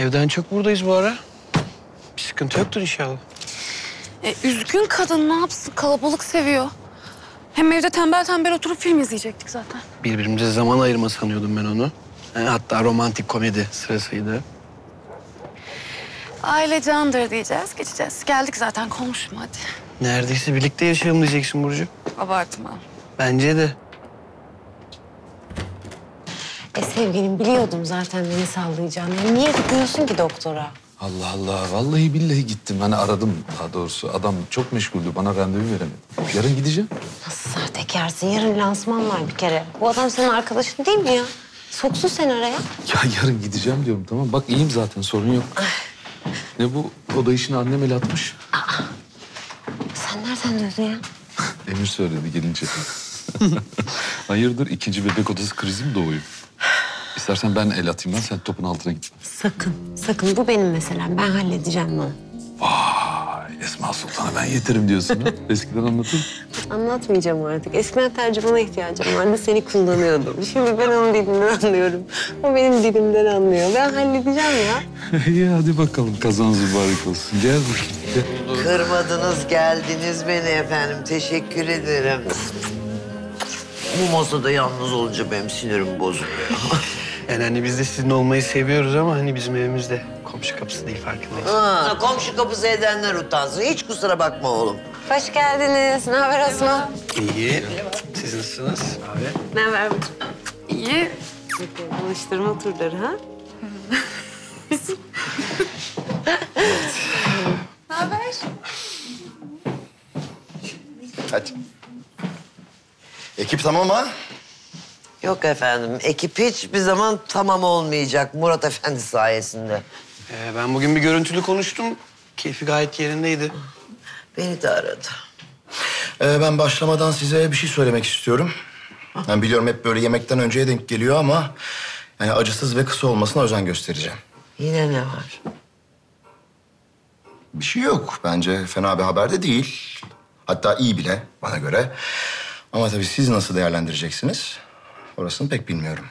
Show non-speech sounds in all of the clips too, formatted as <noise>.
Evden çok buradayız bu ara. Bir sıkıntı yoktur inşallah. E, üzgün kadın ne yapsın? Kalabalık seviyor. Hem evde tembel tembel oturup film izleyecektik zaten. Birbirimize zaman ayırma sanıyordum ben onu. E, hatta romantik komedi sırasıydı. Aile candır diyeceğiz, geçeceğiz. Geldik zaten konuşma hadi. Neredeyse birlikte yaşayalım diyeceksin Burcu. Abartma. Bence de. E sevgilim biliyordum zaten beni sallayacağını. Ya Niye gitmiyorsun ki doktora? Allah Allah. Vallahi billahi gittim. Hani aradım daha doğrusu. Adam çok meşguldü. Bana randevu veremedi. Yarın gideceğim. Nasıl sahtekarsın? Yarın lansman var bir kere. Bu adam senin arkadaşın değil mi ya? Soksun seni araya. Ya yarın gideceğim diyorum tamam. Bak iyiyim zaten sorun yok. Ne bu oda işini annem el atmış. Sen nereden duydun ya? <laughs> Emir söyledi gelince. <laughs> Hayırdır ikinci bebek odası krizi mi doğuyor? İstersen ben el atayım ben sen topun altına git. Sakın, sakın. Bu benim meselem. Ben halledeceğim bunu. Vay Esma Sultan'a ben yeterim diyorsun ha. <laughs> Eskiden anlatın. Anlatmayacağım artık. Eskiden tercümana ihtiyacım vardı. Seni kullanıyordum. Şimdi ben onun dilinden anlıyorum. O benim dilimden anlıyor. Ben halledeceğim ya. <laughs> İyi hadi bakalım kazanız mübarek olsun. Gel bakayım. Gel. Kırmadınız, geldiniz beni efendim. Teşekkür ederim. Bu masada yalnız olunca benim sinirim bozuluyor. <laughs> Yani hani biz de sizin olmayı seviyoruz ama hani bizim evimizde komşu kapısı değil farkındayız. Ha, komşu kapısı edenler utansın. Hiç kusura bakma oğlum. Hoş geldiniz. Ne haber Osman? İyi. Siz nasılsınız abi? Ne haber? İyi. Alıştırma turları ha? Hadi. Ekip tamam ha? Yok efendim, ekip hiçbir zaman tamam olmayacak Murat Efendi sayesinde. Ee, ben bugün bir görüntülü konuştum. Keyfi gayet yerindeydi. Beni de aradı. Ee, ben başlamadan size bir şey söylemek istiyorum. Ben biliyorum hep böyle yemekten önceye denk geliyor ama... Yani acısız ve kısa olmasına özen göstereceğim. Yine ne var? Bir şey yok. Bence fena bir haber de değil. Hatta iyi bile bana göre. Ama tabii siz nasıl değerlendireceksiniz? Orasını pek bilmiyorum.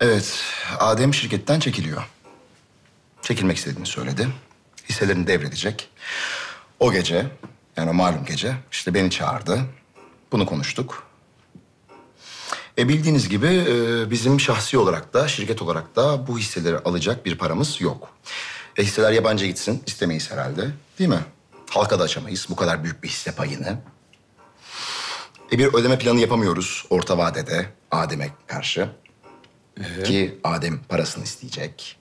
Evet, Adem şirketten çekiliyor. Çekilmek istediğini söyledi. Hisselerini devredecek. O gece, yani o malum gece işte beni çağırdı. Bunu konuştuk. E bildiğiniz gibi e, bizim şahsi olarak da şirket olarak da bu hisseleri alacak bir paramız yok. E hisseler yabancı gitsin istemeyiz herhalde değil mi? Halka da açamayız bu kadar büyük bir hisse payını. E bir ödeme planı yapamıyoruz orta vadede Adem'e karşı. Ki Adem parasını isteyecek.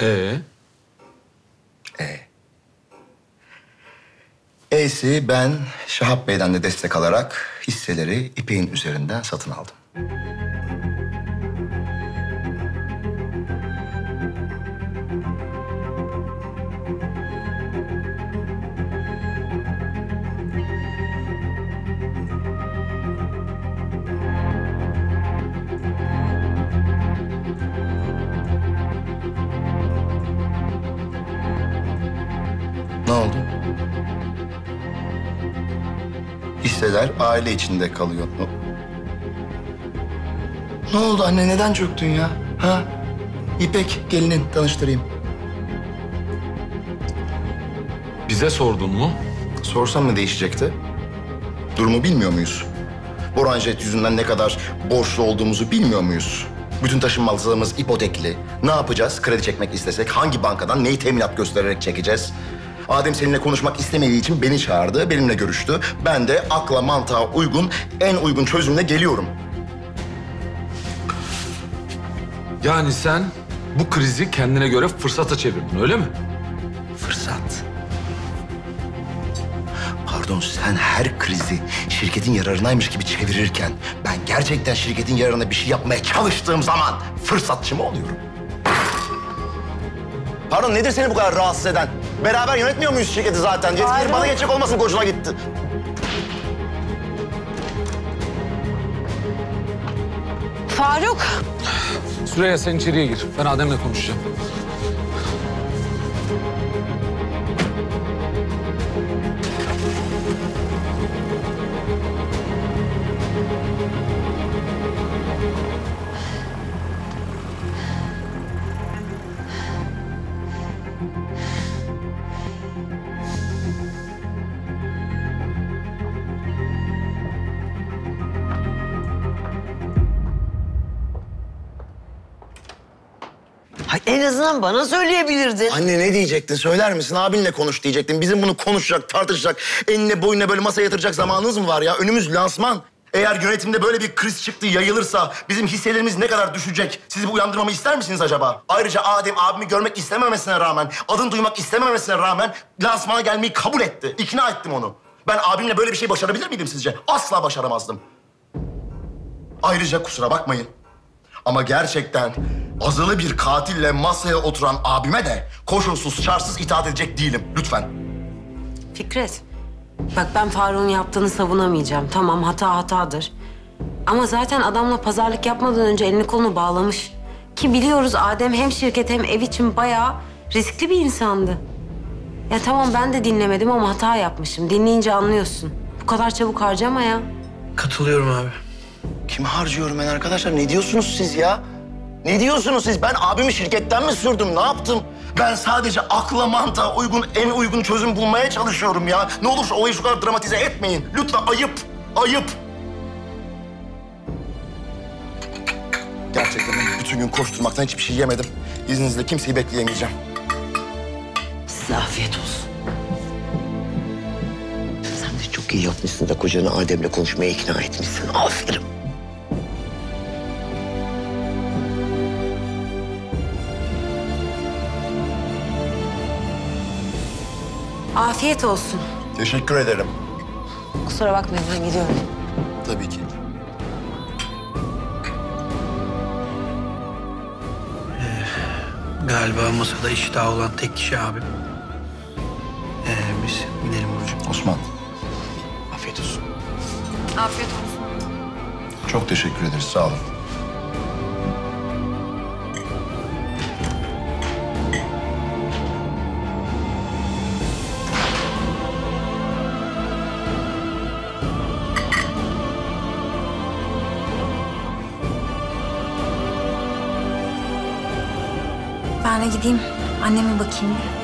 Ee? E'si ben Şahap Bey'den de destek alarak hisseleri İpek'in üzerinden satın aldım. Oldu? Hisseler aile içinde kalıyor. Ne- oldu anne? Neden çöktün ya? Ha? İpek gelinin tanıştırayım. Bize sordun mu? Sorsam ne değişecekti? Durumu bilmiyor muyuz? Boranjet yüzünden ne kadar borçlu olduğumuzu bilmiyor muyuz? Bütün taşınmazlığımız ipotekli. Ne yapacağız? Kredi çekmek istesek hangi bankadan neyi teminat göstererek çekeceğiz? Adem seninle konuşmak istemediği için beni çağırdı, benimle görüştü. Ben de akla mantığa uygun, en uygun çözümle geliyorum. Yani sen bu krizi kendine göre fırsata çevirdin öyle mi? Fırsat. Pardon sen her krizi şirketin yararınaymış gibi çevirirken ben gerçekten şirketin yararına bir şey yapmaya çalıştığım zaman fırsatçı mı oluyorum? Pardon nedir seni bu kadar rahatsız eden? Beraber yönetmiyor muyuz şirketi zaten? Yetkileri bana geçecek olmasın hoşuna gitti. Faruk. Süreyya sen içeriye gir. Ben Adem'le konuşacağım. En azından bana söyleyebilirdin. Anne ne diyecektin söyler misin? Abinle konuş diyecektin. Bizim bunu konuşacak, tartışacak, enine boyuna böyle masaya yatıracak zamanınız mı var ya? Önümüz lansman. Eğer yönetimde böyle bir kriz çıktı, yayılırsa bizim hisselerimiz ne kadar düşecek? Sizi bu uyandırmamı ister misiniz acaba? Ayrıca Adem abimi görmek istememesine rağmen, adını duymak istememesine rağmen lansmana gelmeyi kabul etti. İkna ettim onu. Ben abimle böyle bir şey başarabilir miydim sizce? Asla başaramazdım. Ayrıca kusura bakmayın. Ama gerçekten azılı bir katille masaya oturan abime de koşulsuz şartsız itaat edecek değilim. Lütfen. Fikret, bak ben Faruk'un yaptığını savunamayacağım. Tamam hata hatadır. Ama zaten adamla pazarlık yapmadan önce elini kolunu bağlamış. Ki biliyoruz Adem hem şirket hem ev için bayağı riskli bir insandı. Ya tamam ben de dinlemedim ama hata yapmışım. Dinleyince anlıyorsun. Bu kadar çabuk harcama ya. Katılıyorum abi. Kimi harcıyorum ben arkadaşlar? Ne diyorsunuz siz ya? Ne diyorsunuz siz? Ben abimi şirketten mi sürdüm? Ne yaptım? Ben sadece akla mantığa uygun, en uygun çözüm bulmaya çalışıyorum ya. Ne olur şu olayı şu kadar dramatize etmeyin. Lütfen ayıp, ayıp. Gerçekten bütün gün koşturmaktan hiçbir şey yemedim. İzninizle kimseyi bekleyemeyeceğim. Size afiyet olsun. Sen de çok iyi yapmışsın da kocanı Adem'le konuşmaya ikna etmişsin. Aferin. Afiyet olsun. Teşekkür ederim. Kusura bakmayın ben gidiyorum. Tabii ki. Galiba masada iştahı olan tek kişi abim. Ee, biz gidelim Burcu. Osman. Afiyet olsun. Afiyet olsun. Çok teşekkür ederiz. Sağ olun. Gideyim anneme bakayım bir.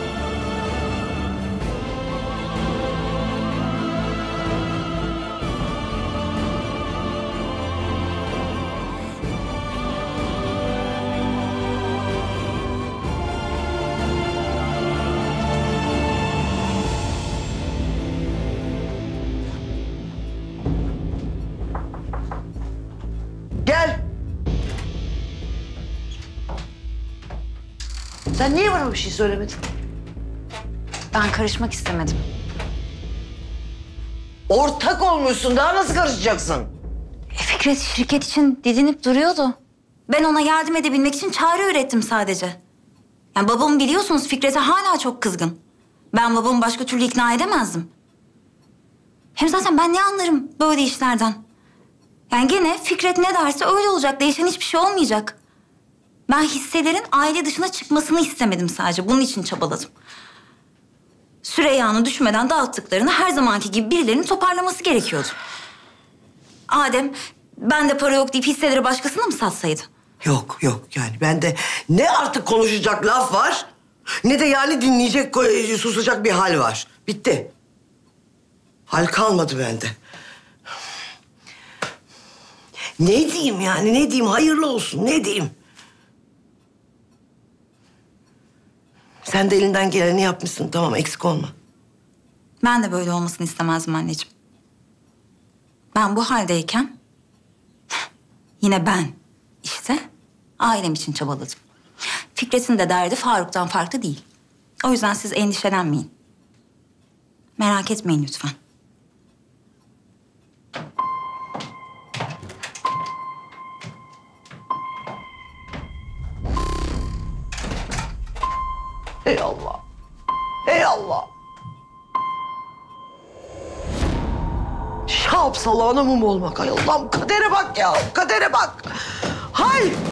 Sen niye bana bir şey söylemedin? Ben karışmak istemedim. Ortak olmuşsun. Daha nasıl karışacaksın? E, Fikret şirket için didinip duruyordu. Ben ona yardım edebilmek için çare ürettim sadece. Yani babamı biliyorsunuz Fikret'e hala çok kızgın. Ben babamı başka türlü ikna edemezdim. Hem zaten ben ne anlarım böyle işlerden. Yani gene Fikret ne derse öyle olacak. Değişen hiçbir şey olmayacak. Ben hisselerin aile dışına çıkmasını istemedim sadece. Bunun için çabaladım. Süreyya'nın düşmeden dağıttıklarını her zamanki gibi birilerinin toparlaması gerekiyordu. Adem, ben de para yok deyip hisseleri başkasına mı satsaydı? Yok yok yani bende ne artık konuşacak laf var ne de yani dinleyecek ko- susacak bir hal var. Bitti. Hal kalmadı bende. Ne diyeyim yani ne diyeyim hayırlı olsun ne diyeyim. Sen de elinden geleni yapmışsın tamam eksik olma. Ben de böyle olmasını istemezdim anneciğim. Ben bu haldeyken <laughs> yine ben işte ailem için çabaladım. Fikret'in de derdi Faruk'tan farklı değil. O yüzden siz endişelenmeyin. Merak etmeyin lütfen. Ey Allah. Ey Allah. Şahap salağına mum olmak. Ay Allah'ım kadere bak ya. Kadere bak. Hay.